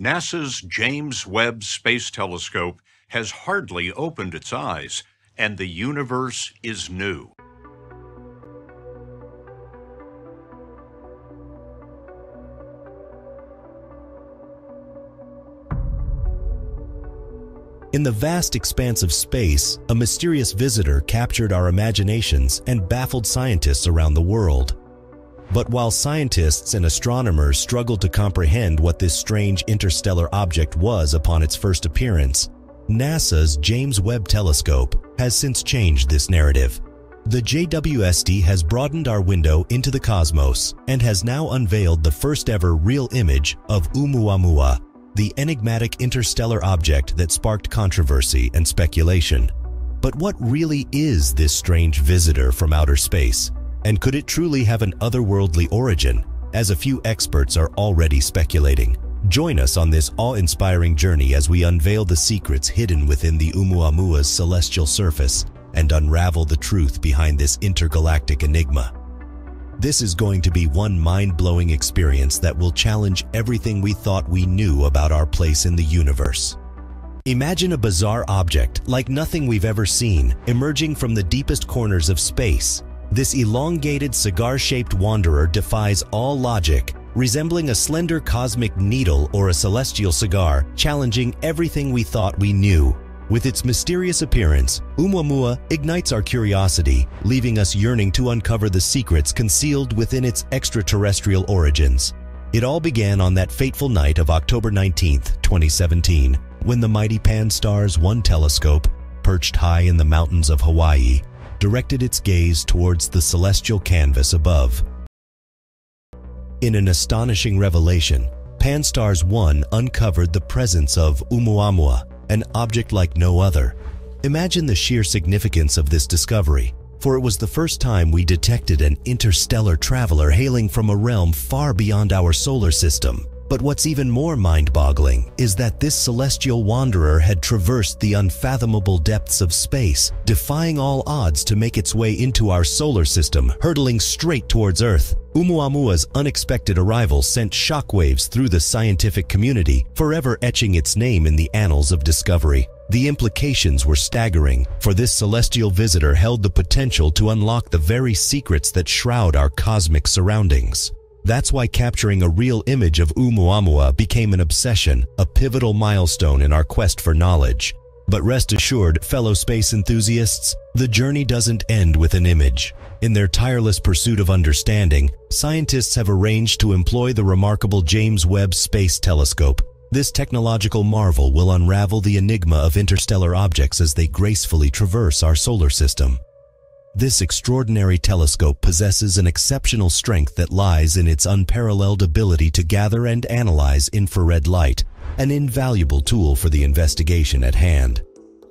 NASA's James Webb Space Telescope has hardly opened its eyes, and the universe is new. In the vast expanse of space, a mysterious visitor captured our imaginations and baffled scientists around the world. But while scientists and astronomers struggled to comprehend what this strange interstellar object was upon its first appearance, NASA's James Webb Telescope has since changed this narrative. The JWST has broadened our window into the cosmos and has now unveiled the first ever real image of Oumuamua, the enigmatic interstellar object that sparked controversy and speculation. But what really is this strange visitor from outer space? And could it truly have an otherworldly origin, as a few experts are already speculating? Join us on this awe-inspiring journey as we unveil the secrets hidden within the Oumuamua's celestial surface and unravel the truth behind this intergalactic enigma. This is going to be one mind-blowing experience that will challenge everything we thought we knew about our place in the universe. Imagine a bizarre object like nothing we've ever seen emerging from the deepest corners of space. This elongated cigar-shaped wanderer defies all logic, resembling a slender cosmic needle or a celestial cigar, challenging everything we thought we knew. With its mysterious appearance, Oumuamua ignites our curiosity, leaving us yearning to uncover the secrets concealed within its extraterrestrial origins. It all began on that fateful night of October 19, 2017, when the mighty Pan-STARRS 1 telescope, perched high in the mountains of Hawaii, directed its gaze towards the celestial canvas above. In an astonishing revelation, Pan-STARRS 1 uncovered the presence of Oumuamua, an object like no other. Imagine the sheer significance of this discovery, for it was the first time we detected an interstellar traveler hailing from a realm far beyond our solar system. But what's even more mind-boggling is that this celestial wanderer had traversed the unfathomable depths of space, defying all odds to make its way into our solar system, hurtling straight towards Earth. Oumuamua's unexpected arrival sent shockwaves through the scientific community, forever etching its name in the annals of discovery. The implications were staggering, for this celestial visitor held the potential to unlock the very secrets that shroud our cosmic surroundings. That's why capturing a real image of Oumuamua became an obsession, a pivotal milestone in our quest for knowledge. But rest assured, fellow space enthusiasts, the journey doesn't end with an image. In their tireless pursuit of understanding, scientists have arranged to employ the remarkable James Webb Space Telescope. This technological marvel will unravel the enigma of interstellar objects as they gracefully traverse our solar system. This extraordinary telescope possesses an exceptional strength that lies in its unparalleled ability to gather and analyze infrared light, an invaluable tool for the investigation at hand.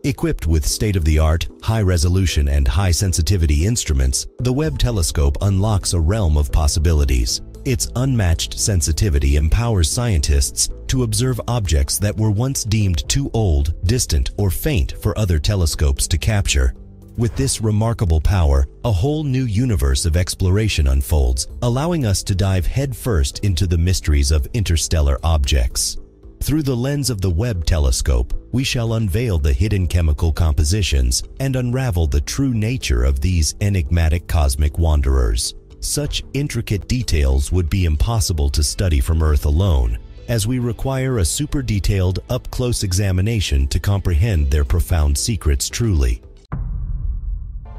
Equipped with state-of-the-art, high-resolution and high-sensitivity instruments, the Webb telescope unlocks a realm of possibilities. Its unmatched sensitivity empowers scientists to observe objects that were once deemed too old, distant, or faint for other telescopes to capture. With this remarkable power, a whole new universe of exploration unfolds, allowing us to dive headfirst into the mysteries of interstellar objects. Through the lens of the Webb telescope, we shall unveil the hidden chemical compositions and unravel the true nature of these enigmatic cosmic wanderers. Such intricate details would be impossible to study from Earth alone, as we require a super detailed, up-close examination to comprehend their profound secrets truly.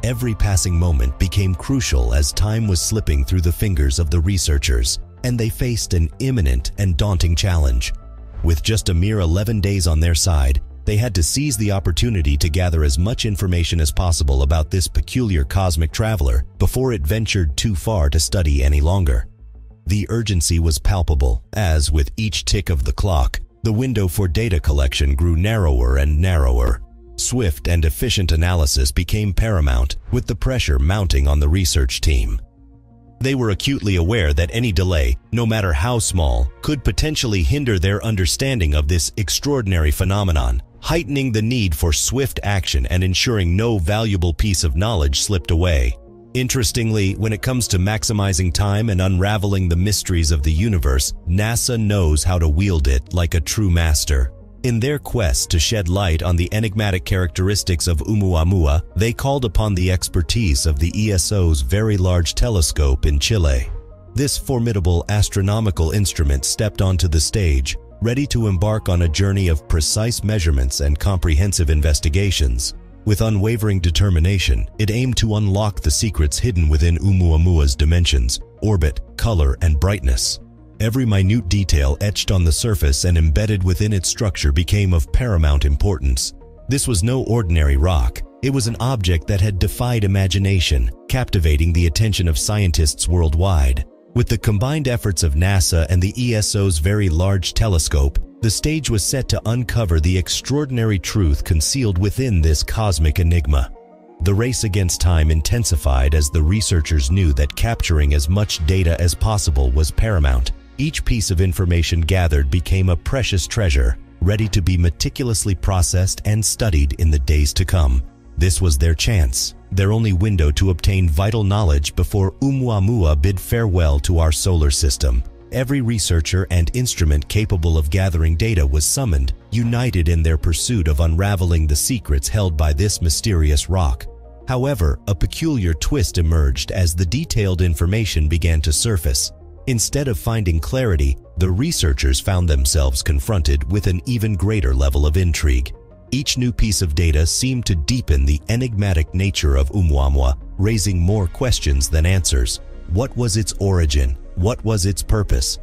Every passing moment became crucial as time was slipping through the fingers of the researchers, and they faced an imminent and daunting challenge. With just a mere 11 days on their side, they had to seize the opportunity to gather as much information as possible about this peculiar cosmic traveler before it ventured too far to study any longer. The urgency was palpable as, with each tick of the clock, the window for data collection grew narrower and narrower. Swift and efficient analysis became paramount, with the pressure mounting on the research team. They were acutely aware that any delay, no matter how small, could potentially hinder their understanding of this extraordinary phenomenon, heightening the need for swift action and ensuring no valuable piece of knowledge slipped away. Interestingly, when it comes to maximizing time and unraveling the mysteries of the universe, NASA knows how to wield it like a true master. In their quest to shed light on the enigmatic characteristics of Oumuamua, they called upon the expertise of the ESO's Very Large Telescope in Chile. This formidable astronomical instrument stepped onto the stage, ready to embark on a journey of precise measurements and comprehensive investigations. With unwavering determination, it aimed to unlock the secrets hidden within Oumuamua's dimensions, orbit, color, and brightness. Every minute detail etched on the surface and embedded within its structure became of paramount importance. This was no ordinary rock. It was an object that had defied imagination, captivating the attention of scientists worldwide. With the combined efforts of NASA and the ESO's Very Large Telescope, the stage was set to uncover the extraordinary truth concealed within this cosmic enigma. The race against time intensified as the researchers knew that capturing as much data as possible was paramount. Each piece of information gathered became a precious treasure, ready to be meticulously processed and studied in the days to come. This was their chance, their only window to obtain vital knowledge before Oumuamua bid farewell to our solar system. Every researcher and instrument capable of gathering data was summoned, united in their pursuit of unraveling the secrets held by this mysterious rock. However, a peculiar twist emerged as the detailed information began to surface. Instead of finding clarity, the researchers found themselves confronted with an even greater level of intrigue. Each new piece of data seemed to deepen the enigmatic nature of Oumuamua, raising more questions than answers. What was its origin? What was its purpose?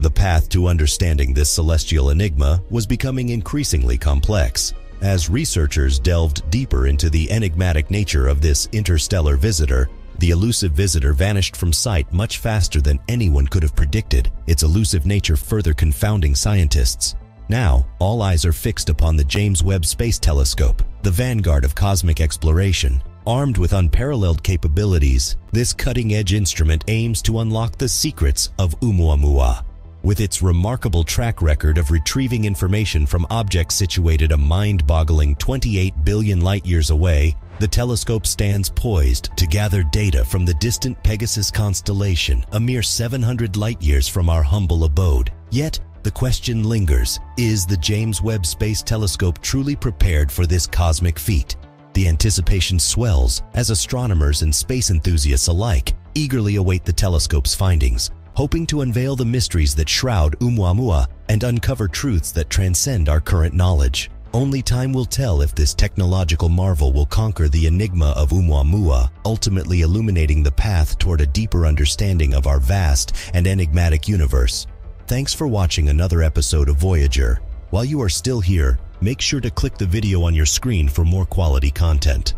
The path to understanding this celestial enigma was becoming increasingly complex. As researchers delved deeper into the enigmatic nature of this interstellar visitor, the elusive visitor vanished from sight much faster than anyone could have predicted, its elusive nature further confounding scientists. Now, all eyes are fixed upon the James Webb Space Telescope, the vanguard of cosmic exploration. Armed with unparalleled capabilities, this cutting-edge instrument aims to unlock the secrets of Oumuamua. With its remarkable track record of retrieving information from objects situated a mind-boggling 28 billion light-years away, the telescope stands poised to gather data from the distant Pegasus constellation, a mere 700 light-years from our humble abode. Yet, the question lingers, is the James Webb Space Telescope truly prepared for this cosmic feat? The anticipation swells as astronomers and space enthusiasts alike eagerly await the telescope's findings, hoping to unveil the mysteries that shroud Oumuamua and uncover truths that transcend our current knowledge. Only time will tell if this technological marvel will conquer the enigma of Oumuamua, ultimately illuminating the path toward a deeper understanding of our vast and enigmatic universe. Thanks for watching another episode of Voyager. While you are still here, make sure to click the video on your screen for more quality content.